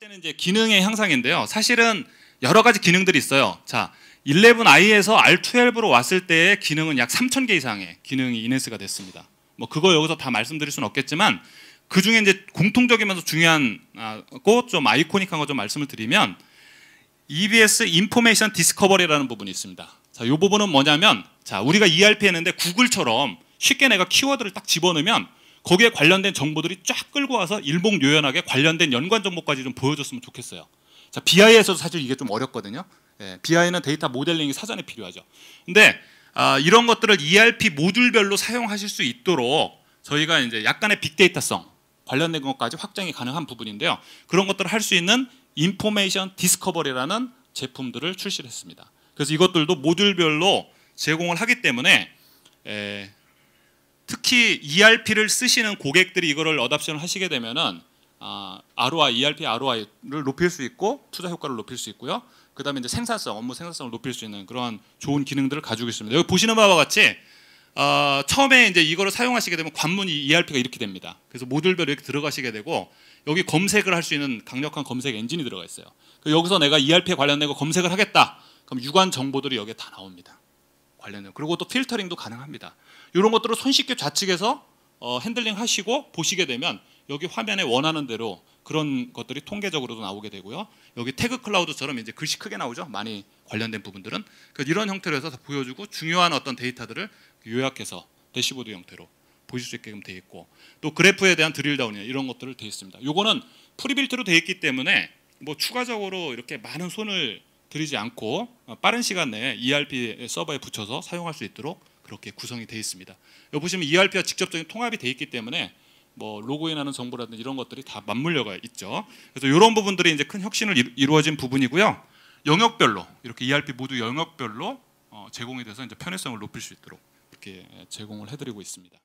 번째는 이제 기능의 향상인데요. 사실은 여러 가지 기능들이 있어요. 자, 11i에서 R12로 왔을 때의 기능은 약 3,000개 이상의 기능이 인핸스가 됐습니다. 뭐 그거 여기서 다 말씀드릴 수는 없겠지만 그 중에 이제 공통적이면서 중요한 거좀 아이코닉한 거 좀 말씀을 드리면 EBS 인포메이션 디스커버리라는 부분이 있습니다. 자, 이 부분은 뭐냐면 자, 우리가 ERP 했는데 구글처럼 쉽게 내가 키워드를 딱 집어넣으면 거기에 관련된 정보들이 쫙 끌고 와서 일목요연하게 관련된 연관 정보까지 좀 보여줬으면 좋겠어요. 자, BI에서도 사실 이게 좀 어렵거든요. 예, BI는 데이터 모델링이 사전에 필요하죠. 근데 아, 이런 것들을 ERP 모듈별로 사용하실 수 있도록 저희가 이제 약간의 빅데이터성 관련된 것까지 확장이 가능한 부분인데요. 그런 것들을 할 수 있는 Information Discovery라는 제품들을 출시를 했습니다. 그래서 이것들도 모듈별로 제공을 하기 때문에 에, 특히 ERP를 쓰시는 고객들이 이거를 어답션을 하시게 되면은 아, ROI, ERP ROI를 높일 수 있고 투자 효과를 높일 수 있고요. 그다음에 이제 생산성, 업무 생산성을 높일 수 있는 그러한 좋은 기능들을 가지고 있습니다. 여기 보시는 바와 같이 어, 처음에 이제 이거를 사용하시게 되면 관문 ERP가 이렇게 됩니다. 그래서 모듈별로 이렇게 들어가시게 되고 여기 검색을 할 수 있는 강력한 검색 엔진이 들어가 있어요. 여기서 내가 ERP에 관련된 거 검색을 하겠다. 그럼 유관 정보들이 여기에 다 나옵니다. 관련된 그리고 또 필터링도 가능합니다. 이런 것들을 손쉽게 좌측에서 어, 핸들링 하시고 보시게 되면 여기 화면에 원하는 대로 그런 것들이 통계적으로도 나오게 되고요. 여기 tag cloud처럼 이제 글씨 크게 나오죠. 많이 관련된 부분들은 이런 형태로 해서 보여주고 중요한 어떤 데이터들을 요약해서 대시보드 형태로 보실 수 있게끔 되어 있고 또 그래프에 대한 drill down이나 이런 것들을 되어 있습니다. 요거는 pre-built로 되어 있기 때문에 뭐 추가적으로 이렇게 많은 손을 들이지 않고 빠른 시간 내에 ERP 서버에 붙여서 사용할 수 있도록 그렇게 구성이 되어 있습니다. 여기 보시면 ERP와 직접적인 통합이 되어 있기 때문에 뭐 로그인하는 정보라든지 이런 것들이 다 맞물려가 있죠. 그래서 이런 부분들이 이제 큰 혁신을 이루어진 부분이고요. 영역별로 이렇게 ERP 모듈 영역별로 어, 제공이 돼서 이제 편의성을 높일 수 있도록 이렇게 제공을 해드리고 있습니다.